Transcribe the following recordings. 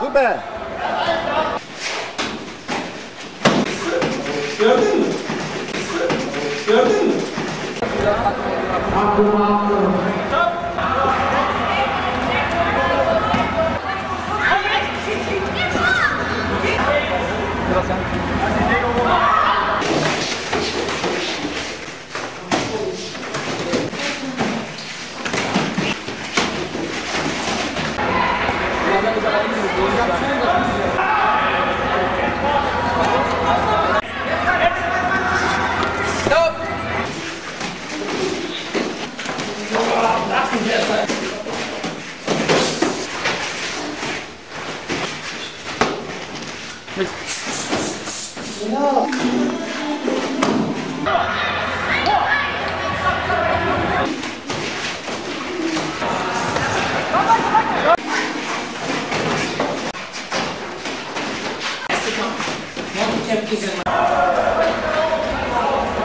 Kube. Gördün mü? Gördün mü? Aklıma aklım.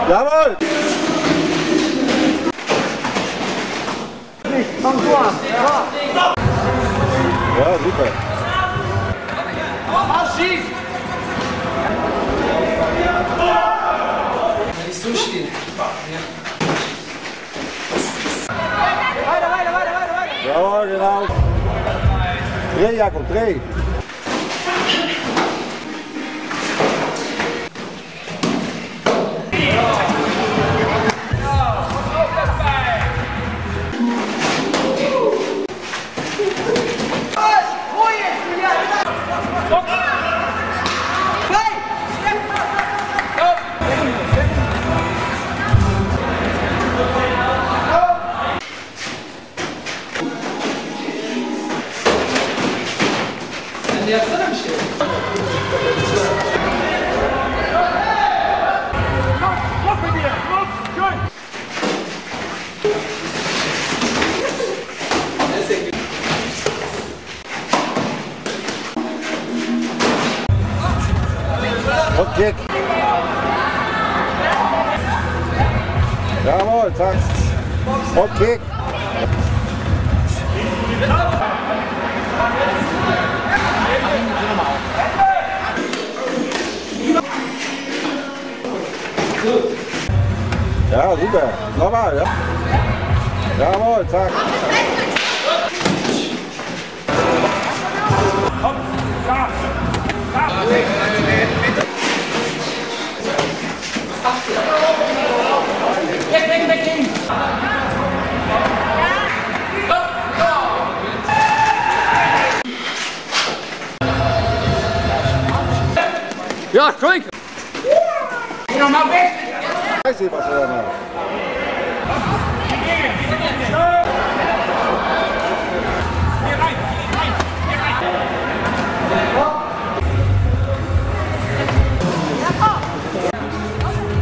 Jawohl. Ja, super. Ist so stehen. Jawohl, genau. Três, ja, com 3? Jawohl, zack. Kick. Ja, super. Nochmal, ja. Jawohl, zack. Ja, zeker. Ja, Hier weg. hier, zit hier, ze hier. nou.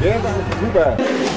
Yeah, that's a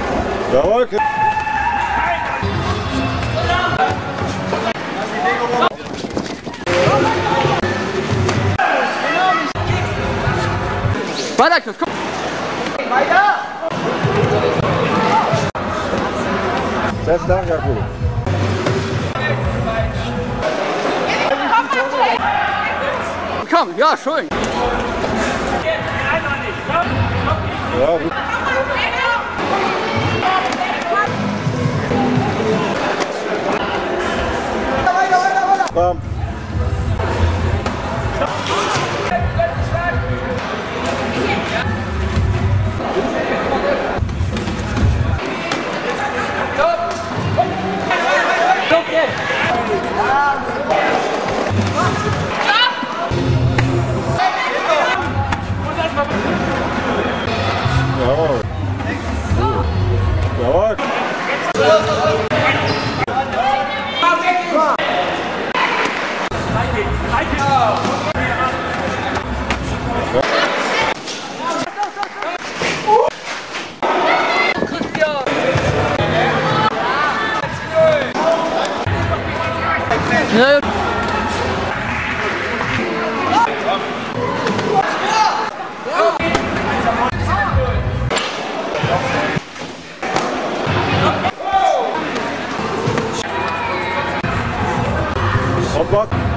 Jawohl. Weiter, Chris, komm. Besten Dank, Kuh. Komm, ja, schön. Ja, gut. Bump. Buck.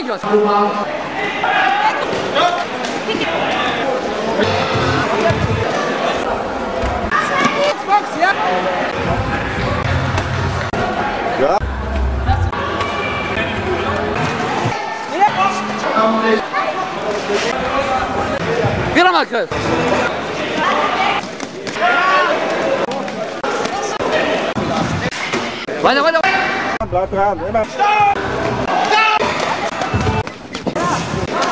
Chris. Ja. Wieder mal, Chris. Weiter, weiter. Bleib dran. Immer.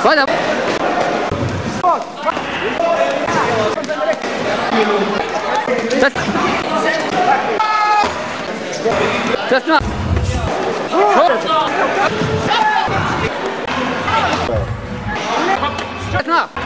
맞아. 됐어. 됐어. 됐어.